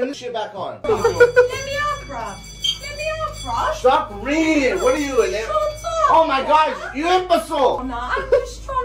Put the shit back on. Let me out, bro. Let me out, bro. Stop reading. What are you? An Shut oh my gosh, you Oh, imbecile! no, I'm just trying